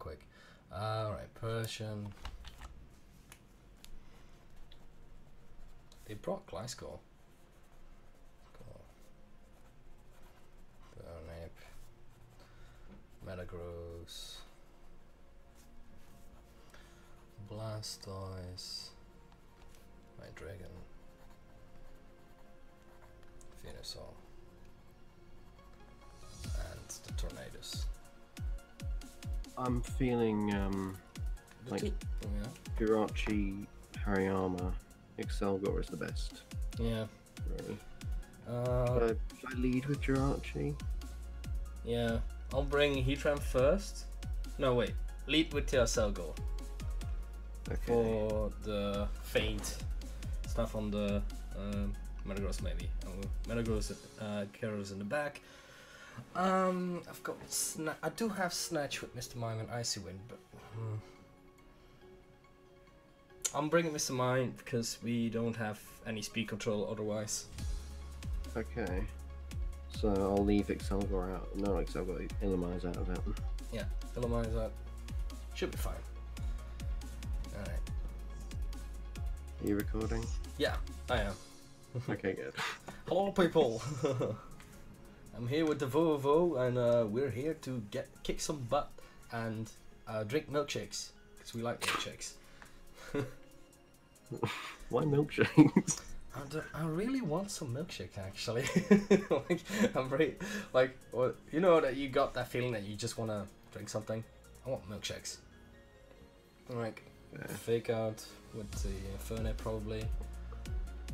quick. Alright, Persian. They brought Gliscor. Cool. Burnip. Metagross. Blastoise. My Dragon. Venusaur. And the Tornadus. I'm feeling um, Like- two- yeah. Jirachi, Hariyama, Accelgor is the best. Yeah. Really. Uh, Should I, should I lead with Jirachi? yeah. I'll bring Heatran first. No, wait. Lead with Teocelgo Okay. for the faint stuff on the um, Metagross, maybe. Oh, Metagross, uh, Keros in the back. Um, I've got. Sna- I do have Snatch with Mr. Mime and Icy Wind, but. hmm. I'm bringing Mr. Mime because we don't have any speed control otherwise. Okay. So I'll leave Accelgor out. No, Accelgor, Illumise out of it. Yeah, Illuminate out. Should be fine. Alright. Are you recording? Yeah, I am. okay, good. Hello, people! I'm here with Davovo, and uh, we're here to get kick some butt and uh, drink milkshakes. Because we like milkshakes. Why milkshakes? I, do- I really want some milkshake, actually. like, I'm very. Like, well, you know that you got that feeling that you just want to drink something? I want milkshakes. Like, Yeah. Fake out with the Inferno probably,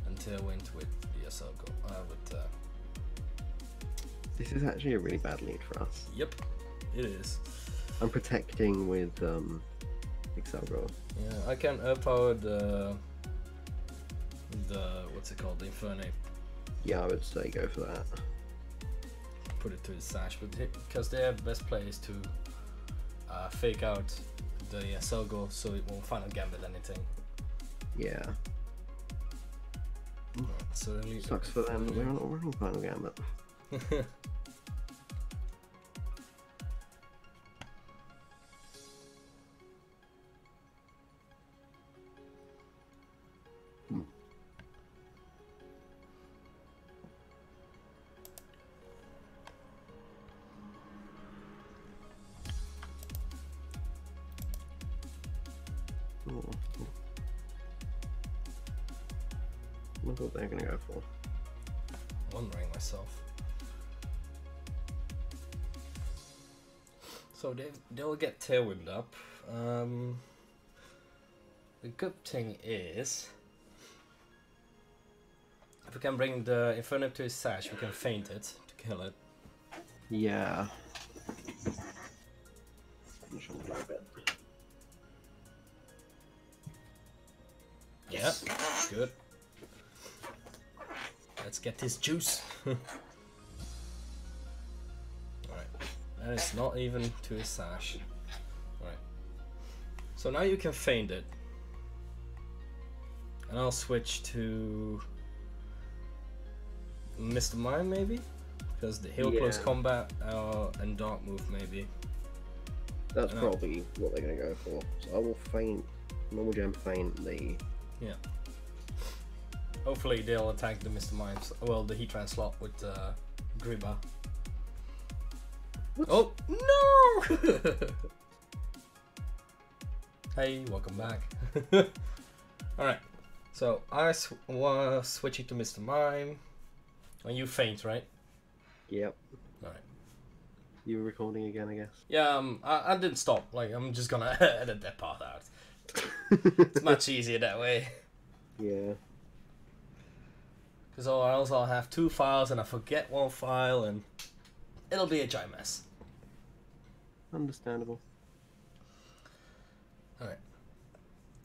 and went with the Asogo. Uh, with uh, This is actually a really bad lead for us. yep, it is. I'm protecting with um, Accelgor. Yeah, I can overpower the the what's it called, the Inferno. Yeah, I would say go for that. Put it to his sash, but because they have the best play is to uh, fake out the Asogo so it won't final gambit anything. Yeah. So then Sucks for them that we're not running Final Gambit. wondering myself. So they they'll get tailwind up. Um, the good thing is, if we can bring the Inferno to his sash, we can feint it to kill it. Yeah. Get this juice. Alright. That is not even to his sash. Alright. So now you can feint it. And I'll switch to Mr. Mime maybe? Because the heal close combat uh, and dark move maybe. That's No. probably what they're gonna go for. So I will feint normal gem feint the Yeah. Hopefully they'll attack the Mr. Mimes. Well, the Heatran slot with uh, Griba. Oh no! hey, welcome back. All right. So I sw- wa- switch it to Mr. Mime. And you faint, right? Yep. All right. You were recording again, I guess. Yeah, um, I, I didn't stop. Like, I'm just gonna edit that part out. It's much easier that way. Yeah. Because or else I'll have two files and I forget one file and it'll be a giant mess. Understandable. Alright.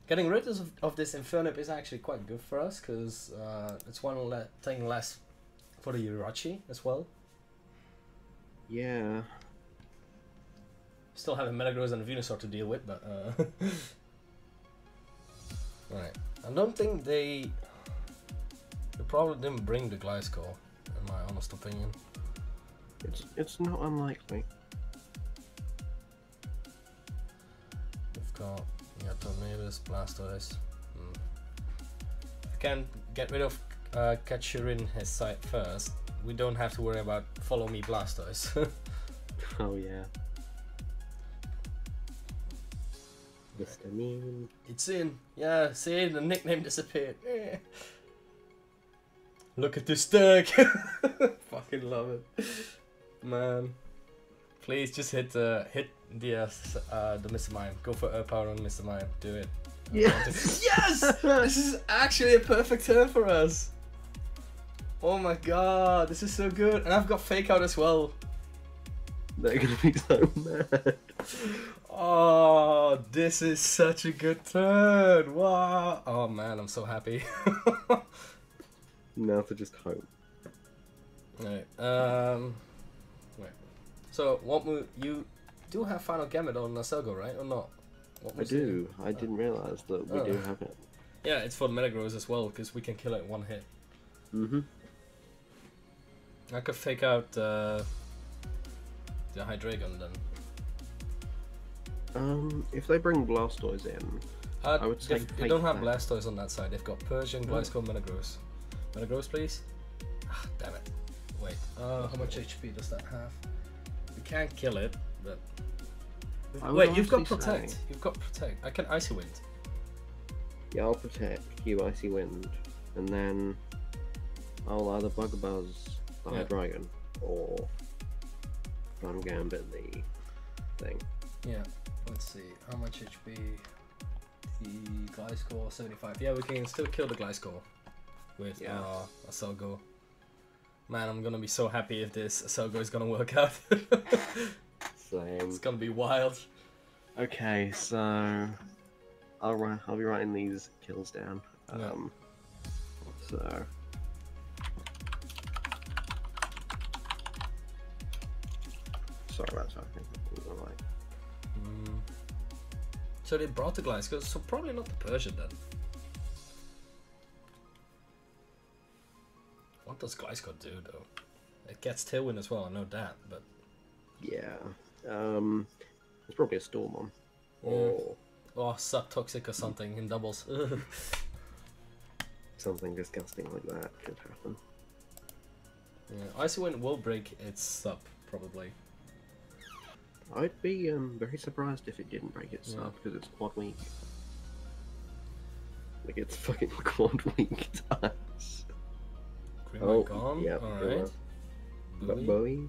Getting rid of, of this Infernape is actually quite good for us because uh, it's one le- thing less for the Jirachi as well. Yeah. Still having Metagross and a Venusaur to deal with, but. Uh... Alright. I don't think they. They probably didn't bring the Gliscor, in my honest opinion. It's it's not unlikely. I've got yeah, Tornadus, Blastoise. Hmm. If we can get rid of uh, Kachurin his side first, we don't have to worry about follow me Blastoise. Oh yeah. Mr. Mean. it's in. Yeah, see, the nickname disappeared. Look at this deck. Fucking love it, man. Please just hit the hit the uh, uh, the Mr. Mime. Go for Earth Power on Mr. Mime. Do it. I Yeah. yes! this is actually a perfect turn for us. Oh my god, this is so good. And I've got Fake Out as well. They're gonna be so mad. Oh, this is such a good turn. Wow. Oh man, I'm so happy. Now to just hope. Right. Um. Wait. So, what move you do have Final Gambit on Nasogo, right, or not? What I do. I didn't realise that we Oh. do have it. Yeah, it's for the Metagross as well, because we can kill it in one hit. Mm-hmm. I could fake out uh, the Hydreigon then. Um, if they bring Blastoise in, Uh, I would say they don't have. Blastoise on that side. They've got Persian, Oh. Gliscor, Metagross, please. Ah, damn it. Wait. Uh, how much HP does that have? We can't kill it, but. Wait, you've got protect. say- You've got protect. I can icy wind. yeah, I'll protect you, Icy Wind, and then I'll either Bug Buzz the Yeah. Hydreigon or Fun Gambit the thing. Yeah. Let's see. How much HP? The Gliscor 75. Yeah, we can still kill the Gliscor with Yeah. uh, Accelgor. Man, I'm gonna be so happy if this Accelgor is gonna work out. Same. it's gonna be wild. Okay, so I'll I'll be writing these kills down. Yeah. Um, so sorry about talking. Like, Mm. So they brought the Gliscor, so probably not the Persian then. What does Gliscor do though? It gets Tailwind as well, I know that, but yeah, um, it's probably a storm one. Yeah. Or oh, subtoxic or something in doubles. something disgusting like that could happen. yeah, Icy Wind will break its sub probably. I'd be um, very surprised if it didn't break its Yeah. sub because it's quad weak. Like it's fucking quad weak times. Grim Oh, gone. yeah, Alright. Bowie, Bowie,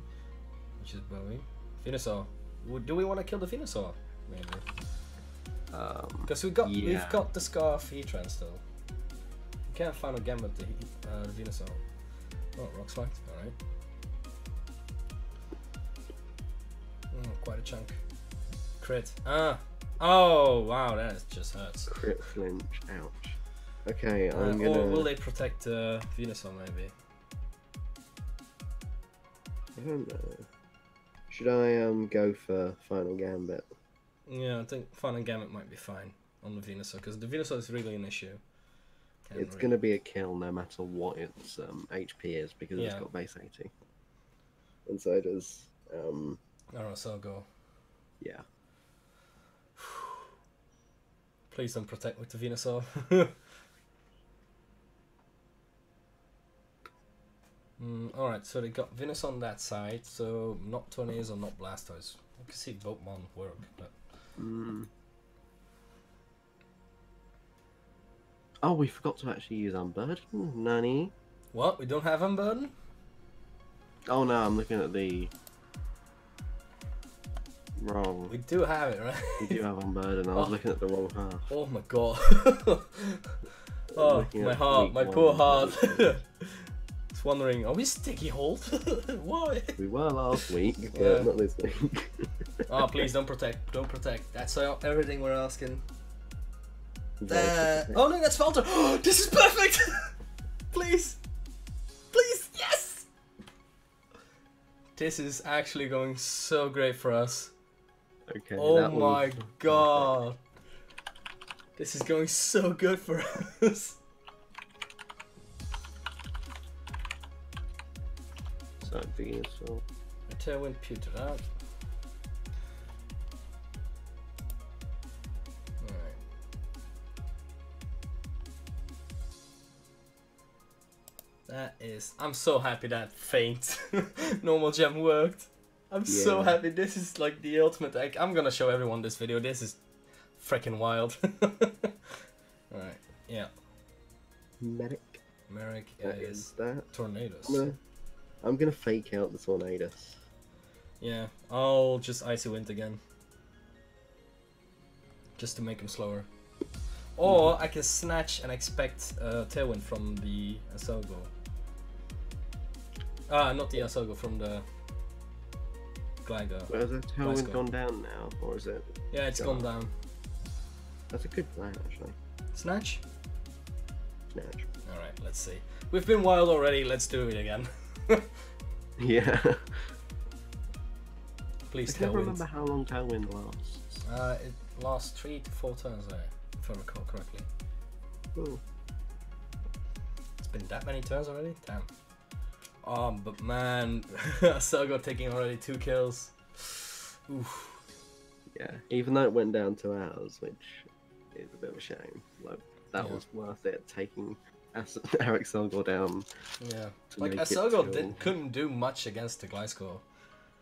which is Bowie. Venusaur. Would- Do we want to kill the Venusaur? Maybe. um, Because we got Yeah. we've got the Scarf Heatran still. We can't find a Gambit the, He- uh, the Venusaur. Oh, Rock Slide. Alright. Oh, quite a chunk. Crit. Ah! Oh, wow, that just hurts. crit flinch, ouch. Okay, Uh, I'm gonna. Or will they protect uh, Venusaur maybe? I don't know. Should I um go for final gambit? Yeah, I think Final Gambit might be fine on the Venusaur because the Venusaur is really an issue. Can it's really- gonna be a kill no matter what its um, HP is because it's got base 80. And so does um Alright, so I'll go. yeah. Please don't protect with the Venusaur. mm, Alright, so they got Venus on that side, so not Tornadus or not Blastoise. I can see Pokemon work, but Mm. Oh, we forgot to actually use unburden. Nani? what? We don't have Unburden? Oh no, I'm looking at the wrong. We do have it, right? We do have unburden. I was Oh. looking at the wrong half. Oh my god. oh, my heart, my one. poor heart. Wondering, are we sticky hold? Why? We were last week, but Yeah. not this week. Oh, please don't protect, don't protect. That's all- everything we're asking. Uh, oh no, that's Falter. this is perfect. please, please, yes. This is actually going so great for us. Okay. oh my god. This is going so good for us. not be, so. Tailwind pewtered. That is. I'm so happy that faint normal gem worked. I'm yeah. so happy. This is like the ultimate. Like, I'm gonna show everyone this video. This is freaking wild. Alright, yeah. Medic. Medic, is that. Tornadus. No. I'm gonna fake out the tornadus. Yeah. I'll just icy wind again. Just to make him slower. Or I can snatch and expect uh, tailwind from the Asogo. Ah, not the Asogo, from the Glider. But has that tailwind go. gone down now, or is it? Yeah, it's gone on. down. That's a good plan, actually. Snatch? Snatch. Alright, let's see. We've been wild already, let's do it again. Yeah. Please I Please can't tailwind. remember how long tailwind lasts. Uh, it lasts three to four turns there, if I recall correctly. Oh, It's been that many turns already? Damn. Um, but man, Asogo taking already two kills. Oof. yeah. Even though it went down to ours, which is a bit of a shame. Like that Yeah. was worth it taking As- Eric Selgor down. Yeah. Like did, couldn't do much against the Gliscor.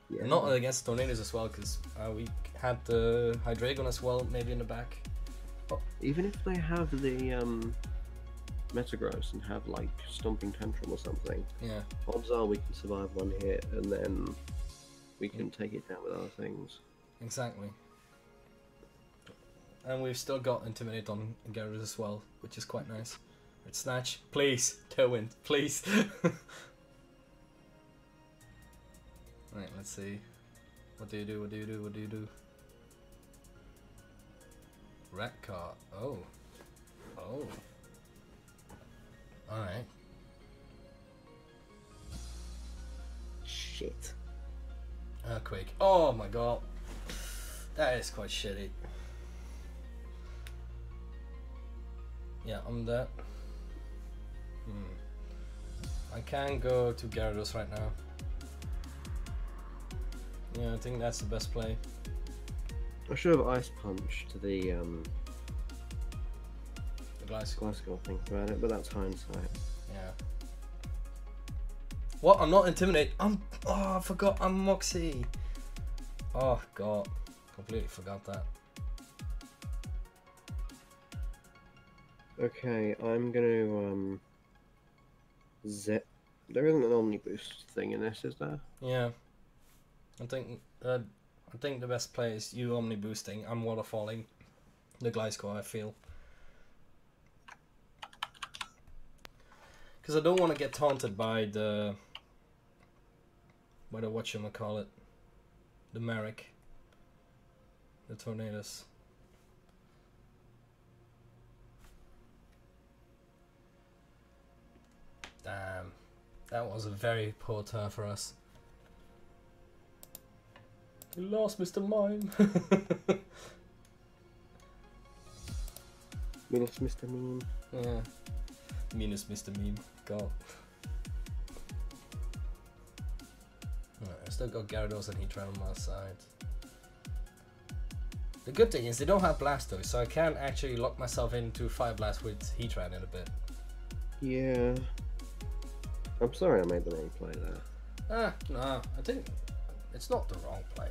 Yeah. Not against Tornadus as well, because uh, we had the Hydreigon as well, maybe in the back. Even if they have the um, Metagross and have like Stomping Tantrum or something, Yeah. odds are we can survive one hit and then we can take it down with other things. Exactly. And we've still got Intimidate on Garrus as well, which is quite nice. Right, Snatch, please. Tailwind, please. right, let's see. What do you do? What do you do? What do you do? Rat car. Oh. Oh. Alright. Shit. Earthquake. Oh my god. That is quite shitty. Yeah, I'm there. I can go to Gyarados right now. Yeah, I think that's the best play. I should have Ice Punch to the um, The Gliscor. Glasgow thing about it, but that's hindsight. Yeah. What? I'm not Intimidate. I'm. Oh, I forgot. I'm Moxie. Oh god. Completely forgot that. Okay, I'm gonna um, zip. There isn't an Omni Boost thing in this, is there? Yeah. I think uh, I think the best play is you omni boosting. I'm waterfalling the Gliscor, I feel. Because I don't want to get taunted by the by the call it, the Merrick, the Tornadus. Damn, that was a very poor turn for us. You lost, Mr. Mime. Minus Mr. Mean. yeah. Minus Mr. Meme. God. Alright, I still got Gyarados and Heatran on my side. The good thing is they don't have Blastoise, so I can actually lock myself into Fire Blast with Heatran in a bit. Yeah. I'm sorry I made the wrong play there. Ah, no, I think it's not the wrong play.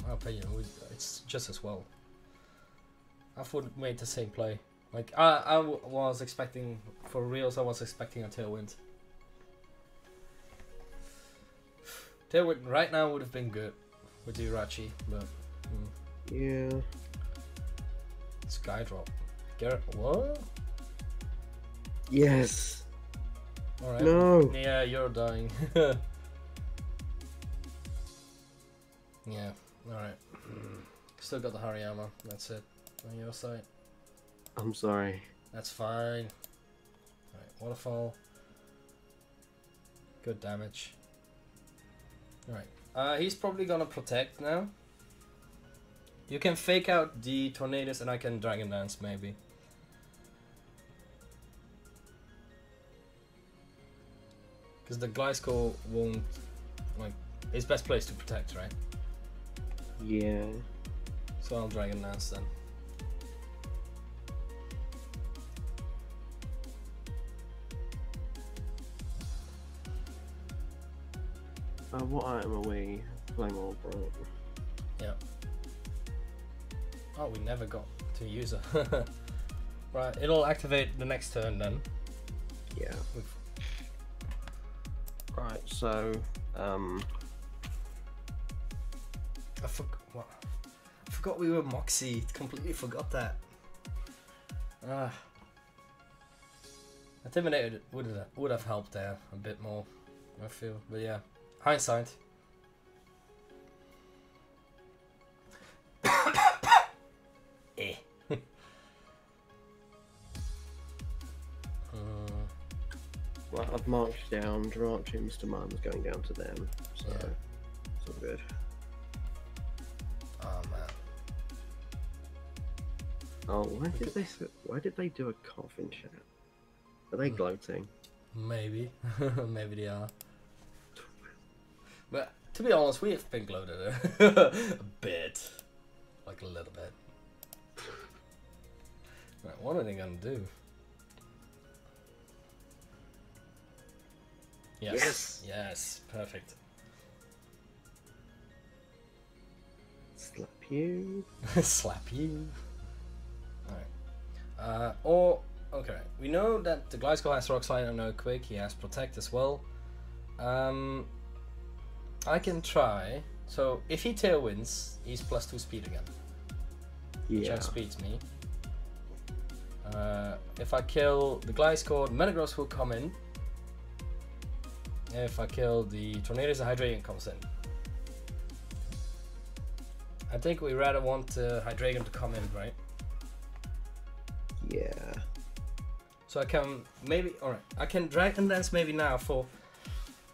In my opinion, it it's just as well. I thought have made the same play. Like I, I w- was expecting for reals. I was expecting a tailwind. Tailwind right now would have been good with the Jirachi, but mm, Yeah. Sky Drop. Garrett, what? Yes. All right. No. Yeah, you're dying. yeah, alright. Still got the Hariyama, that's it. On your side. I'm sorry. That's fine. Alright, waterfall. Good damage. Alright. Uh, he's probably gonna protect now. You can fake out the tornadus and I can dragon dance maybe. Because the Gliscor won't, like, it's best place to protect, right? Yeah. So I'll Dragon Dance then. Uh, what item are we? playing all right? Yeah. Oh, we never got to use it. right, it'll activate the next turn then. Yeah. We've Right, so, um, I forgot. Forgot we were Moxie. Completely forgot that. Ah. Intimidated would have would have helped there a bit more. I feel, but yeah, hindsight. I've marched down, Dratchi and Mr. Mime's going down to them, so Yeah. it's all good. oh man. Oh, why did they why did they do a coffin in chat? Are they Hmm. gloating? Maybe. Maybe they are. But to be honest, we have been gloated a bit. Like a little bit. Right, what are they gonna do? Yes. Yes. Yes, perfect. Slap you. Slap you. Alright. Uh, or, okay, we know that the Gliscor has Rock Slide and Earthquake, he has Protect as well. Um, I can try. So, if he Tailwinds, he's plus 2 speed again, Yeah. which outspeeds me. Uh, if I kill the Gliscor, Metagross will come in. If I kill the Tornadus, the Hydreigon comes in. I think we rather want uh, Hydreigon to come in, right? Yeah. So I can maybe, alright, I can Dragon Dance maybe now for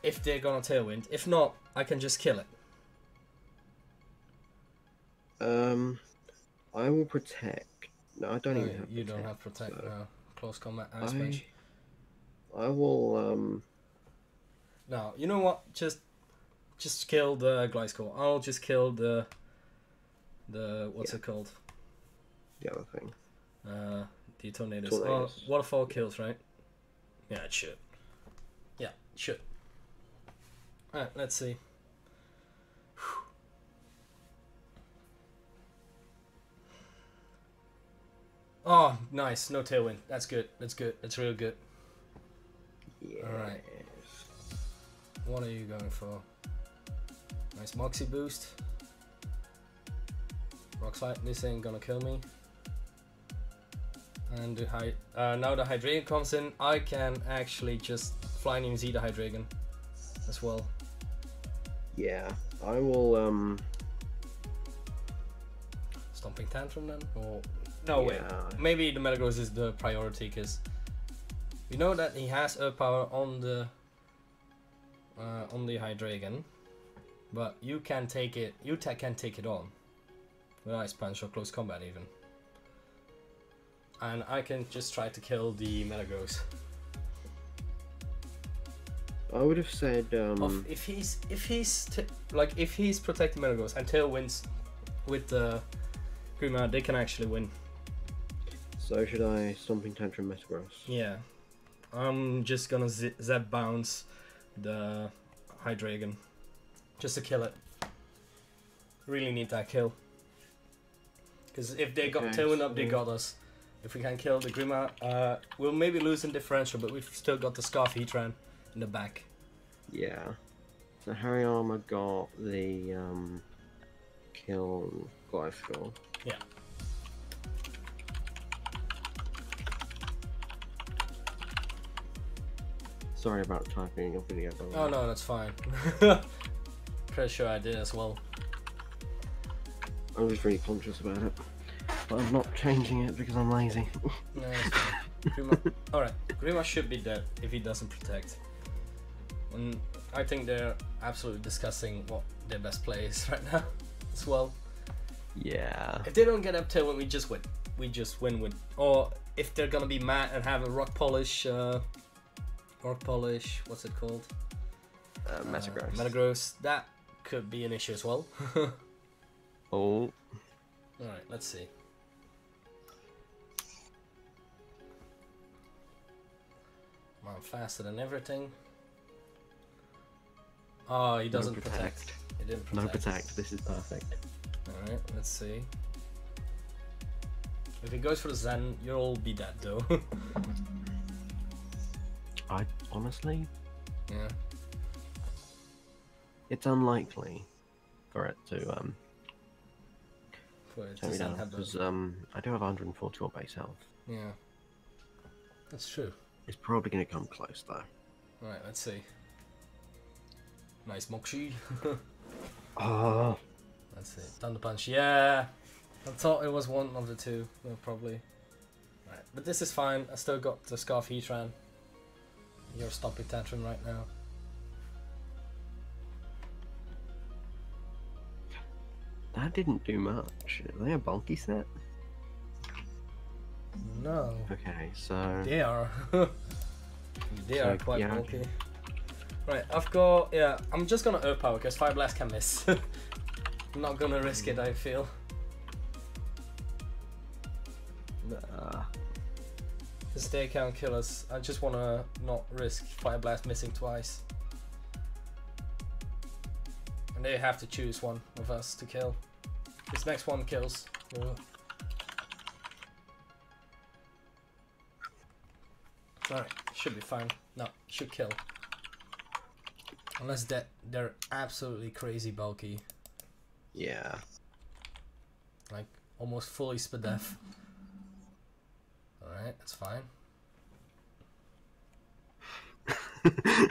if they're gonna Tailwind. If not, I can just kill it. Um, I will protect. No, I don't Oh, even have. you don't have Protect so now. Close Combat Ice. I, I will. Um, No, you know what? Just just kill the Gliscor. I'll just kill the the what's Yeah. it called? the other thing. Uh the Tornadus. Tornadus. Oh, waterfall kills, right? Yeah, it should. Yeah, it should. Alright, let's see. Oh, nice. No tailwind. That's good. That's good. That's real good. Yeah. Alright. What are you going for? Nice Moxie boost. Rock slide. This ain't gonna kill me. And the hy- uh, now the Hydreigon comes in, I can actually just fly New Z the Hydreigon as well. Yeah. I will. Um. Stomping Tantrum then? Or no wait. yeah, Maybe the Metagross is the priority because we know that he has Earth power on the uh, on the Hydreigon, but you can take it. You ta- can take it on with Ice Punch or close combat even. And I can just try to kill the Metagross. I would have said. Um. Of if he's if he's like if he's protecting Metagross and Tail wins with the Grima, they can actually win. So should I stomping tantrum Metagross? Yeah, I'm just gonna zap bounce the Hydreigon just to kill it. Really need that kill. Because if they got Okay, Tailwind up, they got us. If we can kill the Grima, uh, we'll maybe lose in differential, but we've still got the Scarf Heatran in the back. Yeah. So Hariyama got the um. Kill Glyphor. Yeah. Sorry about typing your video. Oh no, that's fine. Pretty sure I did as well. I was really conscious about it. But I'm not changing it because I'm lazy. No. Grima, alright, Grima should be dead if he doesn't protect. And I think they're absolutely discussing what their best play is right now as well. yeah. If they don't get up till when we just win. We just win with or if they're gonna be mad and have a rock polish uh rock polish, what's it called? Uh, Metagross. Uh, Metagross, that could be an issue as well. Oh. Alright, let's see. I'm faster than everything. Oh, he doesn't no protect. He didn't No protect. protect. This is perfect. Alright, let's see. If he goes for the Zen, you'll all be dead though. I honestly, yeah. it's unlikely for it to um For it to me down because um I do have 144 base health. Yeah. That's true. It's probably going to come close though. Alright, let's see. Nice Moxie. Oh, That's it. Thunder Punch. Yeah. I thought it was one of the two. Probably. Right. But this is fine. I still got the Scarf Heatran. You're stopping Tantrum right now. that didn't do much. Are they a bulky set? No. Okay, so They are. they So, are quite yeah. bulky. Right, I've got. Yeah, I'm just gonna Earth Power because Fire Blast can miss. I'm not gonna risk it, I feel. Mm. Because they can't kill us. I just wanna not risk Fire Blast missing twice. And they have to choose one of us to kill. This next one kills. Alright, should be fine. No, should kill. Unless that they're absolutely crazy bulky, yeah. like almost fully spadef. Alright, that's fine.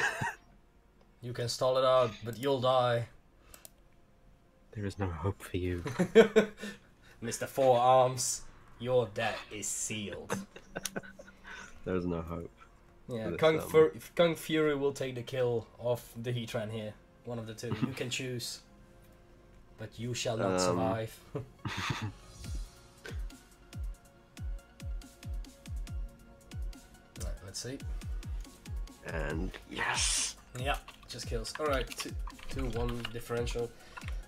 You can stall it out, but you'll die. There is no hope for you. Mr. Four Arms, your death is sealed. there is no hope. Yeah, Kung, Fur- Kung Fury will take the kill of the Heatran here. One of the two. You can choose. But you shall not Um, survive. See. And yes, Yeah, just kills. Alright, two, two, one differential.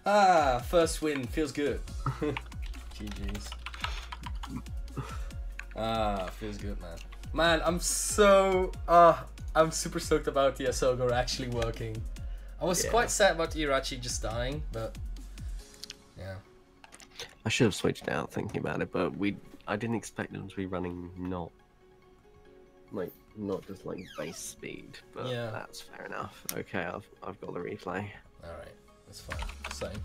Ah, first win feels good. GG's. Ah, feels good, man. Man, I'm so uh I'm super stoked about the Asogar actually working. I was Yeah. quite sad about Jirachi just dying, but yeah. I should have switched out thinking about it, but we I didn't expect them to be running not like not just like base speed, but Yeah. that's fair enough. Okay, I've I've got the replay. Alright, that's fine. Same.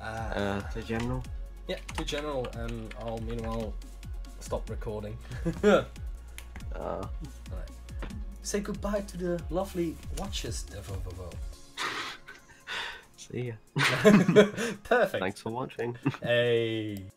Ah, Uh, to general. yeah, to general, and I'll meanwhile stop recording. Uh, Say goodbye to the lovely watches, Devovovo. see ya. Perfect. Thanks for watching. Hey.